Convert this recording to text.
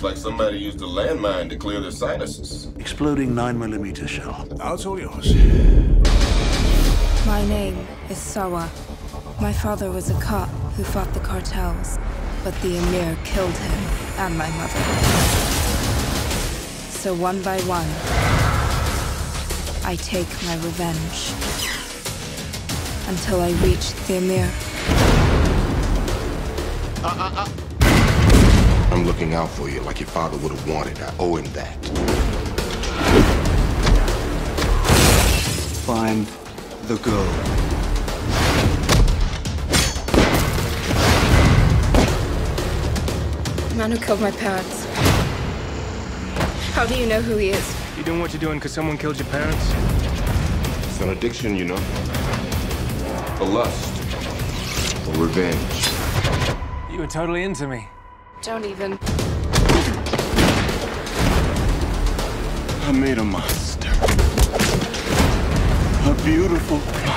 Looks like somebody used a landmine to clear their sinuses. Exploding 9mm shell. That's all yours. My name is Sawa. My father was a cop who fought the cartels, but the Emir killed him and my mother. So one by one, I take my revenge. Until I reach the Emir. Uh, uh, uh. I'm looking out for you like your father would have wanted. I owe him that. Find the girl. The man who killed my parents. How do you know who he is? You doing what you're doing because someone killed your parents? It's an addiction, you know. A lust. For revenge. You were totally into me. Don't even. I made a monster. A beautiful.